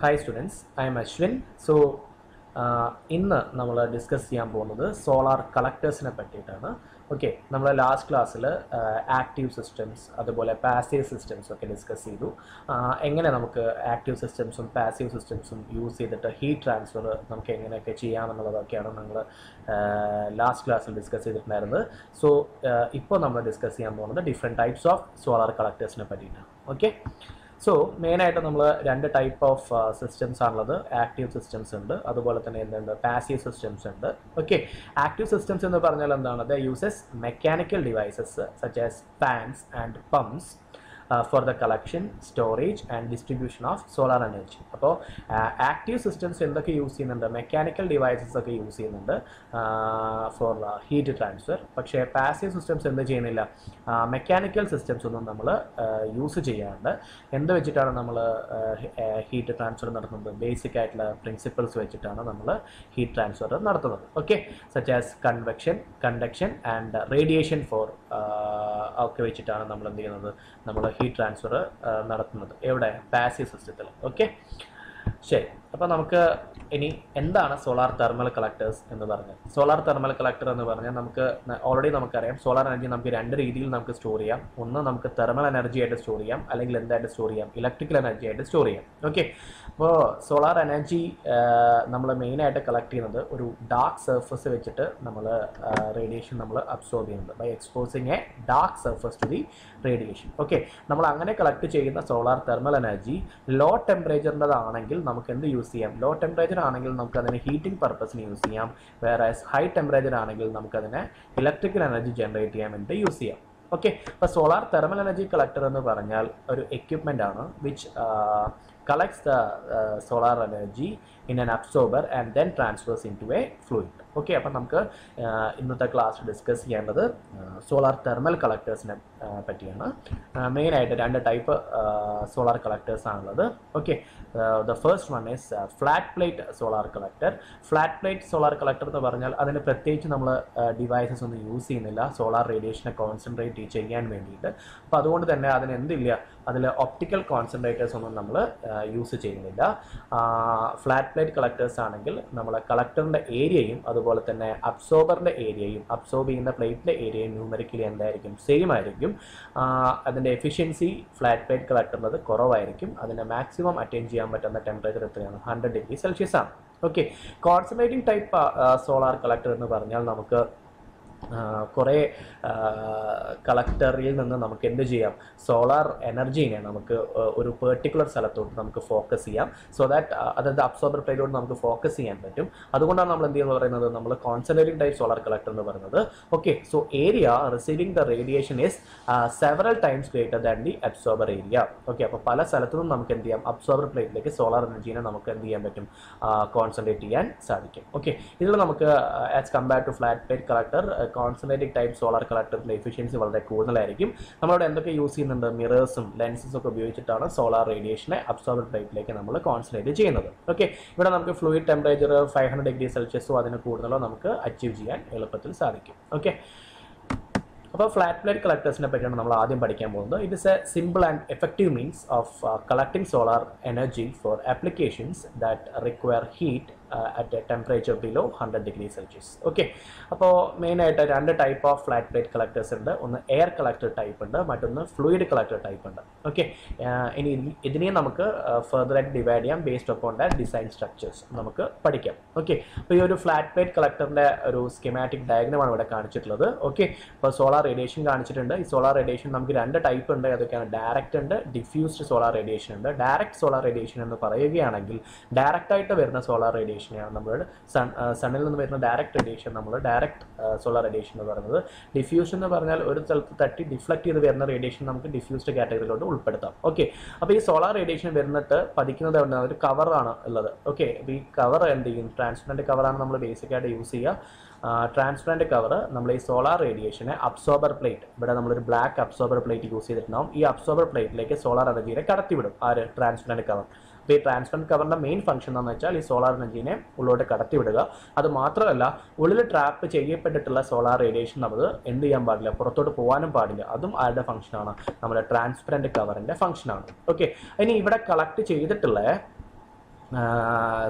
Hi students I am Ashwin so ഇന്ന് നമ്മൾ discuss ചെയ്യാൻ പോകുന്നത് സോളാർ കളക്ടേഴ്സിനെ പറ്റിയിട്ടാണ്. ഓക്കെ നമ്മൾ ലാസ്റ്റ് ക്ലാസ്സിൽ ആക്റ്റീവ് സിസ്റ്റംസ് അതുപോലെ പാസീവ് സിസ്റ്റംസ് ഒക്കെ ഡിസ്കസ് ചെയ്തു. എങ്ങനെ നമുക്ക് ആക്റ്റീവ് സിസ്റ്റംസും പാസീവ് സിസ്റ്റംസും യൂസ് ചെയ്തിട്ട് ഹീറ്റ് ട്രാൻസ്ഫർ നമുക്ക് എങ്ങനെയൊക്കെ ചെയ്യാമെന്നുള്ളതൊക്കെയാണ് നമ്മൾ ലാസ്റ്റ് ക്ലാസ്സിൽ ഡിസ്കസ് ചെയ്തിട്ടുണ്ടായിരുന്നത്. സോ ഇപ്പോൾ നമ്മൾ ഡിസ്കസ് ചെയ്യാൻ പോകുന്നത് ഡിഫറെന്റ് ടൈപ്സ് ഓഫ് സോളാർ കളക്ടേഴ്സിനെ പറ്റിയിട്ടാണ്. ഓക്കെ സോ മെയിനായിട്ട് നമ്മൾ രണ്ട് ടൈപ്പ് ഓഫ് സിസ്റ്റംസ് ആണുള്ളത്. ആക്റ്റീവ് സിസ്റ്റംസ് ഉണ്ട്. അതുപോലെ തന്നെ എന്തുണ്ട്? പാസീവ് സിസ്റ്റംസ് ഉണ്ട്. ഓക്കെ ആക്റ്റീവ് സിസ്റ്റംസ് എന്ന് പറഞ്ഞാൽ എന്താണ്? The uses mechanical devices such as fans and pumps for the collection storage and distribution of solar energy അപ്പോൾ ആക്റ്റീവ് സിസ്റ്റംസ് എന്തൊക്കെ യൂസ് ചെയ്യുന്നുണ്ട്? മെക്കാനിക്കൽ ഡിവൈസസ് ഒക്കെ യൂസ് ചെയ്യുന്നുണ്ട് ഫോർ ഹീറ്റ് ട്രാൻസ്ഫർ പക്ഷേ പാസീവ് സിസ്റ്റംസ് എന്ത് ചെയ്യുന്നില്ല? മെക്കാനിക്കൽ സിസ്റ്റംസ് ഒന്നും നമ്മൾ യൂസ് ചെയ്യാണ്ട് എന്ത് വെച്ചിട്ടാണ് നമ്മൾ ഹീറ്റ് ട്രാൻസ്ഫർ നടത്തുന്നത്? ബേസിക് ആയിട്ടുള്ള പ്രിൻസിപ്പിൾസ് വെച്ചിട്ടാണ് നമ്മൾ ഹീറ്റ് ട്രാൻസ്ഫർ നടത്തുന്നത്. Okay such as convection conduction and radiation for ഒക്കെ വെച്ചിട്ടാണ് നമ്മൾ എന്ത് ചെയ്യുന്നത്? നമ്മൾ ഹീറ്റ് ട്രാൻസ്ഫർ നടത്തുന്നത്. എവിടെ? പാസീവ് സിസ്റ്റത്തിൽ ഓക്കെ ശരി. അപ്പോൾ നമുക്ക് ഇനി എന്താണ് സോളാർ തെർമൽ കളക്ടേഴ്സ് എന്ന് പറഞ്ഞാൽ സോളാർ തെർമൽ കളക്ടർ എന്ന് പറഞ്ഞാൽ നമുക്ക് ഓൾറെഡി നമുക്കറിയാം. സോളാർ എനർജി നമുക്ക് രണ്ട് രീതിയിൽ നമുക്ക് സ്റ്റോർ ചെയ്യാം. ഒന്ന് നമുക്ക് തെർമൽ എനർജി ആയിട്ട് സ്റ്റോർ ചെയ്യാം. അല്ലെങ്കിൽ എന്തായിട്ട് സ്റ്റോർ ചെയ്യാം? ഇലക്ട്രിക്കൽ എനർജി ആയിട്ട് സ്റ്റോർ ചെയ്യാം. ഓക്കെ അപ്പോൾ സോളാർ എനർജി നമ്മൾ മെയിനായിട്ട് കളക്ട് ചെയ്യുന്നത് ഒരു ഡാർക്ക് സർഫസ് വെച്ചിട്ട് നമ്മൾ റേഡിയേഷൻ നമ്മൾ അബ്സോർബ് ചെയ്യുന്നത് by exposing a dark surface to the radiation okay നമ്മൾ അങ്ങനെ കളക്ട് ചെയ്യുന്ന സോളാർ തെർമൽ എനർജി ലോ ടെമ്പറേച്ചറിന്റെതാണെങ്കിൽ നമുക്ക് എന്ത് യൂസ് ചെയ്യാം. ലോ ടെമ്പറേച്ചർ ആണെങ്കിൽ നമുക്ക് അതിനെ ഹീറ്റിംഗ് പർപ്പസിന് യൂസ് ചെയ്യാം. വേറെ ഹൈ ടെമ്പറേച്ചർ ആണെങ്കിൽ നമുക്കതിനെ ഇലക്ട്രിക്കൽ എനർജി ജനറേറ്റ് ചെയ്യാൻ വേണ്ടി യൂസ് ചെയ്യാം. ഓക്കെ അപ്പോൾ സോളാർ തെർമൽ എനർജി കളക്ടർ എന്ന് പറഞ്ഞാൽ ഒരു എക്യുപ്മെന്റ് ആണ് which collects the solar solar energy in an and then transfers into a fluid okay അപ്പം നമുക്ക് ഇന്നത്തെ ക്ലാസ് ഡിസ്കസ് ചെയ്യേണ്ടത് സോളാർ തെർമൽ കളക്ടേഴ്സിനെ പറ്റിയാണ്. മെയിനായിട്ട് രണ്ട് ടൈപ്പ് സോളാർ കളക്ടേഴ്സ് ആണുള്ളത്. Okay the first one is flat plate solar collector flat plate solar collector എന്ന് പറഞ്ഞാൽ അതിന് പ്രത്യേകിച്ച് നമ്മൾ ഡിവൈസസ് ഒന്നും യൂസ് ചെയ്യുന്നില്ല. സോളാർ റേഡിയേഷനെ കോൺസെൻട്രേറ്റ് ചെയ്യാൻ വേണ്ടിയിട്ട്. അപ്പോൾ അതുകൊണ്ട് തന്നെ അതിന് എന്തില്ല? അതിൽ ഒപ്റ്റിക്കൽ കോൺസെൻട്രേറ്റേഴ്സ് ഒന്നും നമ്മൾ യൂസ് ചെയ്യുന്നില്ല. ഫ്ലാറ്റ് പ്ലേറ്റ് കളക്ടേഴ്സ് ആണെങ്കിൽ നമ്മൾ കളക്ടറിന്റെ ഏരിയയും അതുപോലെ തന്നെ അബ്സോർബറിന്റെ ഏരിയയും അബ്സോർബ് ചെയ്യുന്ന പ്ലേറ്റിന്റെ ഏരിയയും ന്യൂമറിക്കലി എന്തായിരിക്കും? സെയിം ആയിരിക്കും. അതിന്റെ എഫിഷ്യൻസി ഫ്ലാറ്റ് പ്ലേറ്റ് കളക്ടറിനത് കുറവായിരിക്കും. അതിന് മാക്സിമം അറ്റൈൻ ചെയ്യാൻ പറ്റുന്ന ടെമ്പറേച്ചർ എത്രയാണ്? ഹൺഡ്രഡ് ഡിഗ്രി സെൽഷ്യസ് ആണ്. Okay concentrating type solar collector എന്ന് പറഞ്ഞാൽ നമുക്ക് കുറേ കളക്ടറിൽ നിന്ന് നമുക്ക് എന്ത് ചെയ്യാം? സോളാർ എനർജീനെ നമുക്ക് ഒരു പെർട്ടിക്കുലർ സ്ഥലത്തോട്ട് നമുക്ക് ഫോക്കസ് ചെയ്യാം. സോ ദാറ്റ് അതായത് അബ്സോർബർ പ്ലേറ്റിലോട്ട് നമുക്ക് ഫോക്കസ് ചെയ്യാൻ പറ്റും. അതുകൊണ്ടാണ് നമ്മൾ എന്ത് ചെയ്യുന്നത് പറയുന്നത്? നമ്മൾ കോൺസെൻട്രേറ്റിംഗ് ടൈപ്പ് സോളാർ കളക്ടർ എന്ന് പറയുന്നത്. Okay so area receiving the radiation is several times greater than the absorber area okay അപ്പോൾ പല സ്ഥലത്തു നിന്നും നമുക്ക് എന്ത് ചെയ്യാം? അബ്സോർബർ പ്ലേറ്റിലേക്ക് സോളാർ എനർജീനെ നമുക്ക് എന്ത് ചെയ്യാൻ പറ്റും? കോൺസെൻട്രേറ്റ് ചെയ്യാൻ സാധിക്കും. ഓക്കെ ഇതിൽ നമുക്ക് as compare to flat plate collector concentrating type solar കളക്ടറിന്റെ efficiency വളരെ കൂടുതലായിരിക്കും. നമ്മളവിടെ എന്തൊക്കെ യൂസ് ചെയ്യുന്നുണ്ട്? മിറേഴ്സും ലെൻസസും ഒക്കെ ഉപയോഗിച്ചിട്ടാണ് സോളാർ റേഡിയേഷനെ അബ്സോർബർ ടൈപ്പിലേക്ക് നമ്മൾ കോൺസെൻട്രേറ്റ് ചെയ്യുന്നത്. ഓക്കെ ഇവിടെ നമുക്ക് ഫ്ലൂയിഡ് ടെമ്പറേച്ചർ ഫൈവ് ഡിഗ്രി സെൽഷ്യസോ അതിന് കൂടുതലോ നമുക്ക് അച്ചീവ് ചെയ്യാൻ എളുപ്പത്തിൽ സാധിക്കും. ഓക്കെ അപ്പോൾ ഫ്ലാറ്റ് പ്ലേറ്റ് കളക്ടേഴ്സിനെ പറ്റിയാണ് നമ്മൾ ആദ്യം പഠിക്കാൻ പോകുന്നത്. It is a simple and effective means of collecting solar energy for applications that require heat at a temperature below hundred degree Celsius okay അപ്പോൾ മെയിനായിട്ട് രണ്ട് type of flat plate collectors ഉണ്ട്. ഒന്ന് എയർ കളക്ടർ ടൈപ്പ് ഉണ്ട്. മറ്റൊന്ന് fluid collector type ഉണ്ട്. Okay ഇനി ഇതിനെ നമുക്ക് ഫെർദറായിട്ട് ഡിവൈഡ് ചെയ്യാം based upon the design structures നമുക്ക് പഠിക്കാം. ഓക്കെ അപ്പോൾ ഈ ഒരു ഫ്ലാറ്റ് പ്ലേറ്റ് കളക്ടറിന്റെ ഒരു സ്കിമാറ്റിക് ഡയഗ്രമാണ് ഇവിടെ കാണിച്ചിട്ടുള്ളത്. ഓക്കെ അപ്പോൾ സോളാർ റേഡിയേഷൻ കാണിച്ചിട്ടുണ്ട്. ഈ സോളാർ റേഡിയേഷൻ നമുക്ക് രണ്ട് ടൈപ്പ് ഉണ്ട്. അതൊക്കെയാണ് ഡയറക്റ്റ് ഉണ്ട് ഡിഫ്യൂസ്ഡ് സോളാർ റേഡിയേഷൻ ഉണ്ട്. ഡയറക്റ്റ് സോളാർ റേഡിയേഷൻ എന്ന് പറയുകയാണെങ്കിൽ ഡയറക്റ്റ് ആയിട്ട് വരുന്ന സോളാർ റേഡിയേഷനെയാണ് നമ്മൾ സൺ സണ്ണിൽ നിന്ന് വരുന്ന ഡയറക്റ്റ് റേഡിയേഷൻ നമ്മൾ ഡയറക്റ്റ് സോളാർ റേഡിയേഷൻ എന്ന് പറയുന്നത്. ഡിഫ്യൂഷൻ എന്ന് പറഞ്ഞാൽ ഒരു സ്ഥലത്ത് തട്ടി ഡിഫ്ലക്ട് ചെയ്ത് വരുന്ന റേഡിയേഷൻ നമുക്ക് ഡിഫ്യൂസ്ഡ് കാറ്റഗറിയിലോട്ട് ഉൾപ്പെടുത്താം. ഓക്കെ അപ്പോൾ ഈ സോളാർ റേഡിയേഷൻ വരുന്നിട്ട് പതിക്കുന്നത് എവിടെ ഒരു കവറാണ് ഉള്ളത്. ഓക്കെ അപ്പോൾ ഈ കവർ എന്ത് ചെയ്യും? ട്രാൻസ്പെറന്റ് കവറാണ് നമ്മൾ ബേസിക് ആയിട്ട് യൂസ് ചെയ്യുക. ട്രാൻസ്പെറന്റ് കവർ നമ്മൾ ഈ സോളാർ റേഡിയേഷനെ അബ്സോർബർ പ്ലേറ്റ് ഇവിടെ നമ്മളൊരു ബ്ലാക്ക് അബ്സോർബർ പ്ലേറ്റ് യൂസ് ചെയ്തിട്ടുണ്ടാവും. ഈ അബ്സോർബർ പ്ലേറ്റിലേക്ക് സോളാർ എനർജിനെ കടത്തിവിടും. ആ ഒരു ട്രാൻസ്പെറന്റ് കവർ ഈ ട്രാൻസ്പെറന്റ് കവറിന്റെ മെയിൻ ഫംഗ്ഷൻ എന്താണെന്ന് വെച്ചാൽ ഈ സോളാർ എനർജീനെ ഉള്ളോട്ട് കടത്തിവിടുക. അത് മാത്രമല്ല ഉള്ളിൽ ട്രാപ്പ് ചെയ്യപ്പെട്ടിട്ടുള്ള സോളാർ റേഡിയേഷൻ നമ്മൾ എന്ത് ചെയ്യാൻ പാടില്ല പുറത്തോട്ട് പോകാനും പാടില്ല. അതും ആരുടെ ഫംഗ്ഷനാണ് നമ്മുടെ ട്രാൻസ്പെറന്റ് കവറിന്റെ ഫംഗ്ഷനാണ് ഓക്കെ ഇനി ഇവിടെ കളക്ട് ചെയ്തിട്ടുള്ള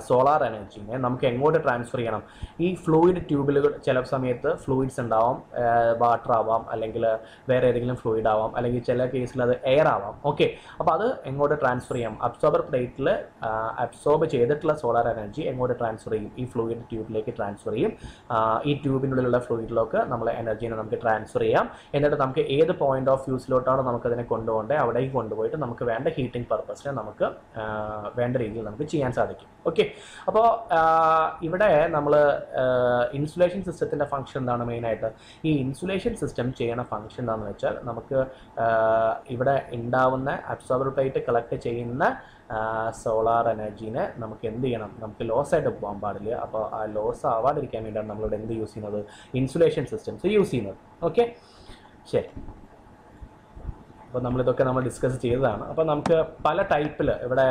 സോളാർ എനർജിനെ നമുക്ക് എങ്ങോട്ട് ട്രാൻസ്ഫർ ചെയ്യണം? ഈ ഫ്ലൂയിഡ് ട്യൂബിലുകൾ ചില സമയത്ത് ഫ്ലൂയിഡ്സ് ഉണ്ടാവാം വാട്ടർ ആവാം അല്ലെങ്കിൽ വേറെ ഏതെങ്കിലും ഫ്ലൂയിഡ് ആവാം അല്ലെങ്കിൽ ചില കേസിൽ അത് എയർ ആവാം. ഓക്കെ അപ്പോൾ അത് എങ്ങോട്ട് ട്രാൻസ്ഫർ ചെയ്യാം? അബ്സോർബർ പ്ലേറ്റിൽ അബ്സോർബ് ചെയ്തിട്ടുള്ള സോളാർ എനർജി എങ്ങോട്ട് ട്രാൻസ്ഫർ ചെയ്യും? ഈ ഫ്ലൂയിഡ് ട്യൂബിലേക്ക് ട്രാൻസ്ഫർ ചെയ്യും. ഈ ട്യൂബിനുള്ളിലുള്ള ഫ്ലൂയിഡിലൊക്കെ നമ്മൾ എനർജീനെ നമുക്ക് ട്രാൻസ്ഫർ ചെയ്യാം. എന്നിട്ട് നമുക്ക് ഏത് പോയിന്റ് ഓഫ് വ്യൂസിലോട്ടാണ് നമുക്കതിനെ കൊണ്ടുപോകേണ്ടത് അവിടേക്ക് കൊണ്ടുപോയിട്ട് നമുക്ക് വേണ്ട ഹീറ്റിംഗ് പർപ്പസിനെ നമുക്ക് വേണ്ട രീതിയിൽ നമുക്ക് ചെയ്യാൻ സാധിക്കും. ഓക്കെ അപ്പോൾ ഇവിടെ നമ്മൾ ഇൻസുലേഷൻ സിസ്റ്റത്തിന്റെ ഫംഗ്ഷൻ എന്താണ് മെയിനായിട്ട് ഈ ഇൻസുലേഷൻ സിസ്റ്റം ചെയ്യുന്ന ഫംഗ്ഷൻ എന്താണെന്ന് വെച്ചാൽ നമുക്ക് ഇവിടെ ഉണ്ടാവുന്ന അബ്സോർബർ പ്ലേറ്റ് കളക്ട് ചെയ്യുന്ന സോളാർ എനർജീനെ നമുക്ക് എന്ത് ചെയ്യണം? നമുക്ക് ലോസ് ആയിട്ട് പോകാൻ പാടില്ല. അപ്പോൾ ആ ലോസ് ആവാതിരിക്കാൻ വേണ്ടിയാണ് നമ്മളിവിടെ എന്ത് യൂസ് ചെയ്യുന്നത്? ഇൻസുലേഷൻ സിസ്റ്റംസ് യൂസ് ചെയ്യുന്നത്. ഓക്കെ ശരി. അപ്പോൾ നമ്മളിതൊക്കെ നമ്മൾ ഡിസ്കസ് ചെയ്തതാണ്. അപ്പോൾ നമുക്ക് പല ടൈപ്പിൽ ഇവിടെ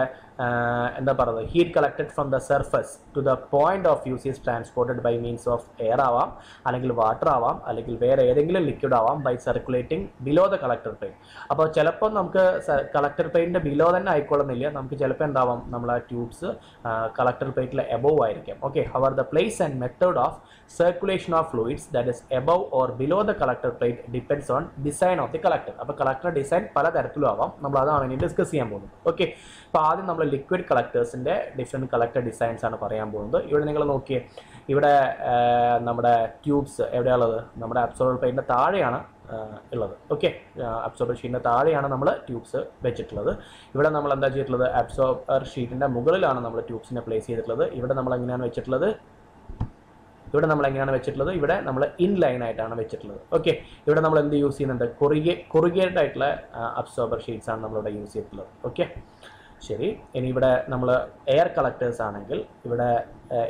എന്താ പറയുന്നത് heat collected from the surface to the point of use is transported by means of air ആവാം അല്ലെങ്കിൽ വാട്ടർ ആവാം അല്ലെങ്കിൽ വേറെ ഏതെങ്കിലും ലിക്വിഡ് ആവാം by circulating below the collector plane അപ്പോൾ ചിലപ്പോൾ നമുക്ക് കളക്ടർ പ്ലെയിന്റെ ബിലോ തന്നെ ആയിക്കൊള്ളുന്നില്ല. നമുക്ക് ചിലപ്പോൾ എന്താവാം നമ്മൾ ആ ട്യൂബ്സ് കളക്ടർ പ്ലേറ്റിൽ എബോവ് ആയിരിക്കാം. Okay however the place and method of circulation of fluids that is above or below the collector plate depends on design of the collector അപ്പോൾ കളക്ടർ ഡിസൈൻ പല തരത്തിലും ആവാം. നമ്മൾ അതാണ് ഇനി ഡിസ്കസ് ചെയ്യാൻ പോകുന്നത്. ഓക്കെ അപ്പോൾ ആദ്യം നമ്മൾ ലിക്വിഡ് കളക്ടേഴ്സിന്റെ ഡിഫറെന്റ് കളക്ടർ ഡിസൈൻസ് ആണ് പറയാൻ പോകുന്നത്. ഇവിടെ നിങ്ങൾ നോക്കിയേ ഇവിടെ നമ്മുടെ ട്യൂബ്സ് എവിടെയുള്ളത് നമ്മുടെ അബ്സോർബർ പെയിന്റെ താഴെയാണ് ഉള്ളത്. ഓക്കെ അബ്സോർബർ ഷീറ്റിന്റെ താഴെയാണ് നമ്മൾ ട്യൂബ്സ് വെച്ചിട്ടുള്ളത്. ഇവിടെ നമ്മൾ എന്താ ചെയ്തിട്ടുള്ളത്? അബ്സോർബർ ഷീറ്റിന്റെ മുകളിലാണ് നമ്മൾ ട്യൂബ്സിനെ പ്ലേസ് ചെയ്തിട്ടുള്ളത്. ഇവിടെ നമ്മൾ എങ്ങനെയാണ് വെച്ചിട്ടുള്ളത്? ഇവിടെ നമ്മൾ എങ്ങനെയാണ് വെച്ചിട്ടുള്ളത്? ഇവിടെ നമ്മൾ ഇൻ ലൈൻ ആയിട്ടാണ് വെച്ചിട്ടുള്ളത്. ഓക്കെ ഇവിടെ നമ്മൾ എന്ത് യൂസ് ചെയ്യുന്നുണ്ട്? കുറുകെ കുറുകിയഡ് ആയിട്ടുള്ള അബ്സോർബർ ഷീറ്റ്സ് ആണ് നമ്മളിവിടെ യൂസ് ചെയ്തിട്ടുള്ളത്. ഓക്കെ ശരി. ഇനി ഇവിടെ നമ്മൾ എയർ കളക്ടേഴ്സ് ആണെങ്കിൽ ഇവിടെ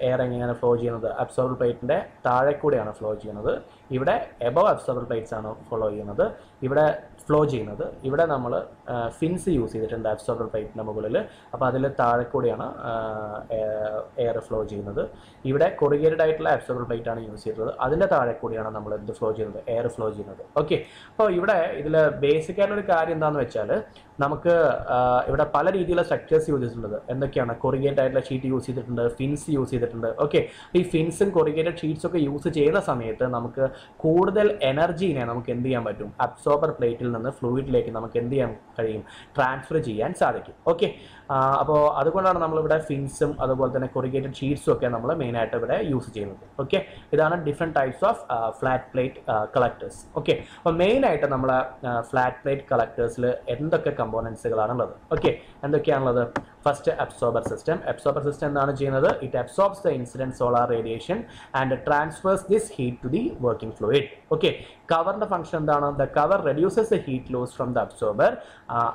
എയർ എങ്ങനെയാണ് ഫ്ലോ ചെയ്യുന്നത്. അബ്സോർബർ പ്ലേറ്റിന്റെ താഴെ കൂടെയാണ് ഫ്ലോ ചെയ്യുന്നത്. ഇവിടെ എബവ് അബ്സോർബർ പ്ലേറ്റ്സ് ആണ് ഫോളോ ചെയ്യുന്നത്. ഇവിടെ ഫ്ലോ ചെയ്യുന്നത്. ഇവിടെ നമ്മൾ ഫിൻസ് യൂസ് ചെയ്തിട്ടുണ്ട് അബ്സോർബർ പ്ലേറ്റിന്റെ മുകളിൽ അപ്പോൾ അതിൽ താഴെ കൂടെയാണ് എയർ ഫ്ലോ ചെയ്യുന്നത്. ഇവിടെ കൊറിഗേറ്റഡ് ആയിട്ടുള്ള അബ്സോർബർ പ്ലേറ്റ് ആണ് യൂസ് ചെയ്തത് അതിന്റെ താഴെ കൂടിയാണ് നമ്മൾ എന്ത് ഫ്ലോ ചെയ്യുന്നത്? എയർ ഫ്ലോ ചെയ്യുന്നത്. ഓക്കെ അപ്പോൾ ഇവിടെ ഇതിൽ ബേസിക് ആയിട്ടുള്ള ഒരു കാര്യം എന്താണെന്ന് വെച്ചാൽ നമുക്ക് ഇവിടെ പല രീതിയിലുള്ള സ്ട്രക്ചേഴ്സ് യൂസ് ചെയ്തിട്ടുള്ളത്. എന്തൊക്കെയാണ്? കൊറിഗേറ്റ് ആയിട്ടുള്ള ഷീറ്റ് യൂസ് ചെയ്തിട്ടുണ്ട് ഫിൻസ് യൂസ് ചെയ്തിട്ടുണ്ട്. ഓക്കെ ഈ ഫിൻസും കൊറിഗേറ്റഡ് ഷീറ്റ്സ് ഒക്കെ യൂസ് ചെയ്യുന്ന സമയത്ത് നമുക്ക് കൂടുതൽ എനർജീനെ നമുക്ക് എന്ത് ചെയ്യാൻ പറ്റും? അബ്സോർബർ പ്ലേറ്റിൽ നിന്ന് ഫ്ലൂയിഡിലേക്ക് നമുക്ക് എന്ത് ചെയ്യാൻ കഴിയും? ട്രാൻസ്ഫർ ചെയ്യാൻ സാധിക്കും. ഓക്കെ അപ്പോൾ അതുകൊണ്ടാണ് നമ്മളിവിടെ ഫിൻസും അതുപോലെ തന്നെ കൊറിഗേറ്റഡ് ഷീറ്റ്സും ഒക്കെ നമ്മൾ മെയിനായിട്ട് ഇവിടെ യൂസ് ചെയ്യുന്നത്. ഓക്കെ ഇതാണ് different types of flat plate collectors okay അപ്പോൾ മെയിനായിട്ട് നമ്മൾ ഫ്ലാറ്റ് പ്ലേറ്റ് കളക്ടേഴ്സിൽ എന്തൊക്കെ കമ്പോണൻസുകളാണുള്ളത് okay എന്തൊക്കെയാണുള്ളത്? First absorber system absorber system എന്താണ് ചെയ്യുന്നത്? It absorbs the incident solar radiation and transfers this heat to the working fluid okay കവറിന്റെ function എന്താണ്? The cover reduces the heat loss from the absorber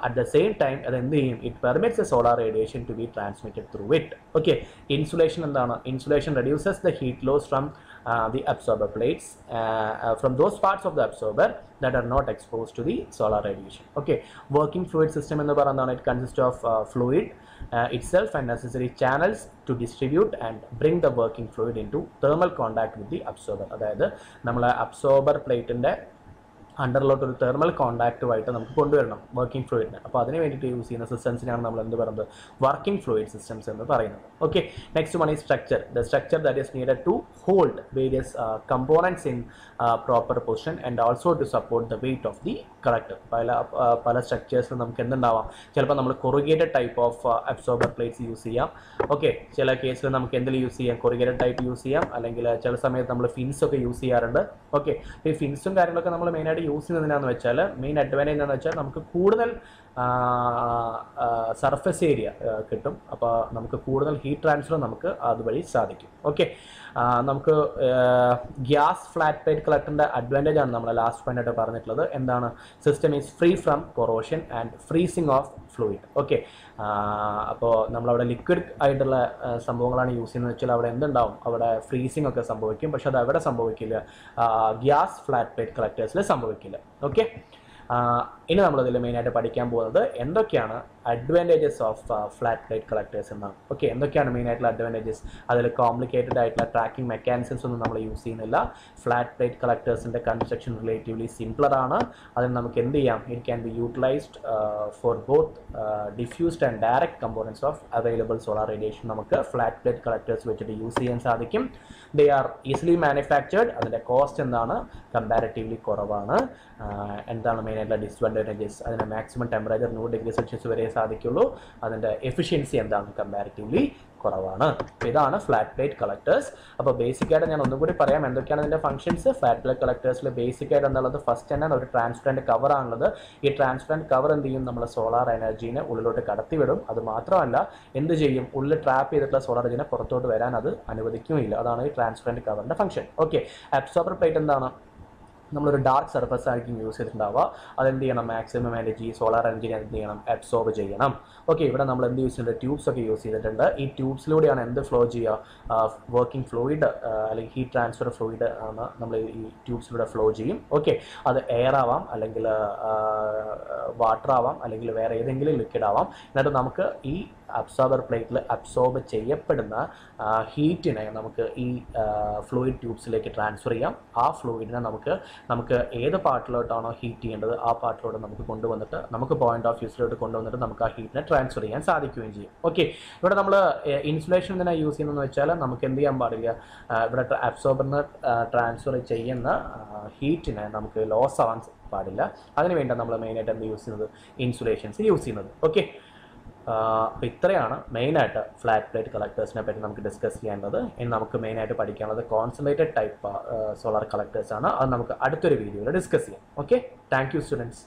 at the same time അത് എന്ത് ചെയ്യും? It permits the solar radiation to be transmitted through it okay insulation എന്താണ്? Insulation reduces the heat loss from the uh, uh, from those parts of the absorber that are not exposed to the solar radiation. Okay, working fluid system in the പറയുന്നതാണ് it consists of uh, fluid uh, itself and necessary channels to distribute and bring the working fluid into thermal contact with the absorber. അതായത് നമ്മൾ absorber പ്ലേറ്റിന്റെ അണ്ടറിലോട്ട് ഒരു thermal കോണ്ടാക്റ്റുമായിട്ട് നമുക്ക് കൊണ്ടുവരണം working ഫ്ലൂയിഡിന് അപ്പോൾ അതിന് വേണ്ടിയിട്ട് യൂസ് ചെയ്യുന്ന സിസ്റ്റംസിനാണ് നമ്മൾ എന്ത് പറയുന്നത്? വർക്കിംഗ് ഫ്ലൂയിഡ് സിസ്റ്റംസ് എന്ന് പറയുന്നത്. ഓക്കെ നെക്സ്റ്റ് വൺ ഈ structure the structure that is needed to hold various components in proper position and also to support the weight of the collector പല പല സ്ട്രക്ചേഴ്സിൽ നമുക്ക് എന്തുണ്ടാവാം? ചിലപ്പോൾ നമ്മൾ corrugated type of absorber plates use ചെയ്യാം. Okay ചില കേസിൽ നമുക്ക് എന്തിൽ യൂസ് ചെയ്യാം? കൊറുകേറ്റഡ് ടൈപ്പ് യൂസ് ചെയ്യാം. അല്ലെങ്കിൽ ചില സമയത്ത് നമ്മൾ ഫിൻസ് ഒക്കെ യൂസ് ചെയ്യാറുണ്ട്. ഓക്കെ ഈ ഫിൻസും കാര്യങ്ങളൊക്കെ നമ്മൾ മെയിനായിട്ട് യൂസ് ചെയ്യുന്നതിനാന്ന് വെച്ചാൽ മെയിൻ അഡ്വാന്റേജ് എന്താണെന്ന് വെച്ചാൽ നമുക്ക് കൂടുതൽ സർഫസ് ഏരിയ കിട്ടും. അപ്പോൾ നമുക്ക് കൂടുതൽ ഹീറ്റ് ട്രാൻസ്ഫർ നമുക്ക് അതുവഴി സാധിക്കും. ഓക്കെ നമുക്ക് ഗ്യാസ് ഫ്ലാറ്റ് പ്ലേറ്റ് കളക്ടറിന്റെ അഡ്വാന്റേജ് ആണ് നമ്മൾ ലാസ്റ്റ് പോയിന്റായിട്ട് പറഞ്ഞിട്ടുള്ളത്. എന്താണ്? System is free from corrosion and freezing of fluid okay അപ്പോൾ നമ്മളവിടെ ലിക്വിഡ് ആയിട്ടുള്ള സംഭവങ്ങളാണ് യൂസ് ചെയ്യുന്നത്. വെച്ചാൽ അവിടെ എന്തുണ്ടാവും? അവിടെ ഫ്രീസിങ് ഒക്കെ സംഭവിക്കും. പക്ഷെ അത് അവിടെ സംഭവിക്കില്ല. ഗ്യാസ് ഫ്ലാറ്റ് പ്ലേറ്റ് കളക്ടേഴ്സിൽ സംഭവിക്കില്ല. ഓക്കെ ഇനി നമ്മളതിൽ മെയിനായിട്ട് പഠിക്കാൻ പോകുന്നത് എന്തൊക്കെയാണ് advantages of flat plate collectors എന്നാണ് ഓക്കെ എന്തൊക്കെയാണ് മെയിൻ ആയിട്ടുള്ള അഡ്വാന്റേജസ് അതിൽ കോംപ്ലിക്കേറ്റഡ് ആയിട്ടുള്ള ട്രാക്കിംഗ് മെക്കാനിസംസ് ഒന്നും നമ്മൾ യൂസ് ചെയ്യുന്നില്ല. ഫ്ലാറ്റ് പ്ലേറ്റ് കളക്ടേഴ്സിന്റെ കൺസ്ട്രക്ഷൻ റിലേറ്റീവ്ലി സിംപ്ലറാണ് അതിന് നമുക്ക് എന്ത് ചെയ്യാം? It can be utilised for both diffused and direct components of available solar radiation നമുക്ക് ഫ്ലാറ്റ് പ്ലേറ്റ് കളക്ടേഴ്സ് വെച്ചിട്ട് യൂസ് ചെയ്യാൻ സാധിക്കും. ദേ ആർ ഈസിലി മാനുഫാക്ചേർഡ് അതിന്റെ കോസ്റ്റ് എന്താണ്? കമ്പാരിറ്റീവ്ലി കുറവാണ്. എന്താണ് മെയിൻ ആയിട്ടുള്ള ഡിസ്അഡ്വാന്റേജസ് അതിന് മാക്സിമം ടെമ്പറേച്ചർ നൂറ് ഡിഗ്രി സെൽഷ്യസ് വരെ സാധിക്കുള്ളൂ. അതിന്റെ എഫിഷ്യൻസി എന്താണ് കമ്പാരിറ്റീവ്ലി കുറവാണ്. ഇതാണ് ഫ്ലാറ്റ് പ്ലേറ്റ് കളക്ടേഴ്സ് അപ്പോൾ ബേസിക് ആയിട്ട് ഞാൻ ഒന്നും കൂടി പറയാം എന്തൊക്കെയാണ് ഇതിന്റെ ഫംഗ്ഷൻസ് ഫ്ലാറ്റ് പ്ലേറ്റ് കളക്ടേഴ്സിൽ ബേസിക് ആയിട്ട് എന്നുള്ളത് ഫസ്റ്റ് തന്നെ ഒരു ട്രാൻസ്പെറന്റ് കവർ ആണുള്ളത്. ഈ ട്രാൻസ്പെറന്റ് കവർ എന്ത് ചെയ്യും? നമ്മൾ സോളാർ എനർജീനെ ഉള്ളിലോട്ട് കടത്തിവിടും. അത് മാത്രമല്ല എന്ത് ചെയ്യും? ഉള്ളിൽ ട്രാപ്പ് ചെയ്തിട്ടുള്ള സോളാർ എനർജീനെ പുറത്തോട്ട് വരാൻ അത് അനുവദിക്കുകയില്ല. അതാണ് ഈ ട്രാൻസ്പെറന്റ് കവറിന്റെ ഫംഗ്ഷൻ ഓക്കെ അബ്സോർബർ പ്ലേറ്റ് എന്താണ്? നമ്മളൊരു ഡാർക്ക് സർഫസ് ആയിരിക്കും യൂസ് ചെയ്തിട്ടുണ്ടാവുക. അതെന്ത് ചെയ്യണം? മാക്സിമം എനർജി സോളാർ എനർജി എന്ത് ചെയ്യണം? അബ്സോർബ് ചെയ്യണം. ഓക്കെ ഇവിടെ നമ്മൾ എന്ത് യൂസ് ചെയ്തിട്ടുണ്ട് ട്യൂബ്സ് ഒക്കെ യൂസ് ചെയ്തിട്ടുണ്ട്. ഈ ട്യൂബ്സിലൂടെയാണ് എന്ത് ഫ്ലോ ചെയ്യുക? വർക്കിംഗ് ഫ്ലൂയിഡ് അല്ലെങ്കിൽ ഹീറ്റ് ട്രാൻസ്ഫർ ഫ്ലൂയിഡ് ആണ് നമ്മൾ ഈ ട്യൂബ്സിലൂടെ ഫ്ലോ ചെയ്യും. ഓക്കെ അത് എയർ ആവാം അല്ലെങ്കിൽ വാട്ടർ ആവാം അല്ലെങ്കിൽ വേറെ ഏതെങ്കിലും ലിക്വിഡ് ആവാം. എന്നിട്ട് നമുക്ക് ഈ അബ്സോർബർ പ്ലേറ്റിൽ അബ്സോർബ് ചെയ്യപ്പെടുന്ന ഹീറ്റിനെ നമുക്ക് ഈ ഫ്ലൂയിഡ് ട്യൂബ്സിലേക്ക് ട്രാൻസ്ഫർ ചെയ്യാം. ആ ഫ്ലൂയിഡിനെ നമുക്ക് നമുക്ക് ഏത് പാർട്ടിലോട്ടാണോ ഹീറ്റ് ചെയ്യേണ്ടത് ആ പാർട്ടിലോട്ട് നമുക്ക് കൊണ്ടുവന്നിട്ട് നമുക്ക് പോയിന്റ് ഓഫ് വ്യൂസിലോട്ട് കൊണ്ടുവന്നിട്ട് നമുക്ക് ആ ഹീറ്റിനെ ട്രാൻസ്ഫർ ചെയ്യാൻ സാധിക്കുകയും ചെയ്യും. ഓക്കെ ഇവിടെ നമ്മൾ ഇൻസുലേഷൻ തന്നെ യൂസ് ചെയ്യുന്നതെന്ന് വെച്ചാൽ നമുക്ക് എന്ത് ചെയ്യാൻ പാടില്ല? ഇവിടെ അബ്സോർബറിന് ട്രാൻസ്ഫർ ചെയ്യുന്ന ഹീറ്റിനെ നമുക്ക് ലോസ് ആവാൻ പാടില്ല. അതിനുവേണ്ടി നമ്മൾ മെയിനായിട്ട് എന്ത് യൂസ് ചെയ്യുന്നത്? ഇൻസുലേഷൻസ് യൂസ് ചെയ്യുന്നത്. ഓക്കെ അപ്പോൾ ഇത്രയാണ് മെയിനായിട്ട് ഫ്ലാറ്റ് പ്ലേറ്റ് കളക്ടേഴ്സിനെ പറ്റി നമുക്ക് ഡിസ്കസ് ചെയ്യേണ്ടത്. ഇനി നമുക്ക് മെയിനായിട്ട് പഠിക്കാനുള്ളത് കോൺസെൻട്രേറ്റഡ് ടൈപ്പ് സോളാർ കളക്ടേഴ്സ് ആണ്. അത് നമുക്ക് അടുത്തൊരു വീഡിയോയിൽ ഡിസ്കസ് ചെയ്യാം. Okay thank you students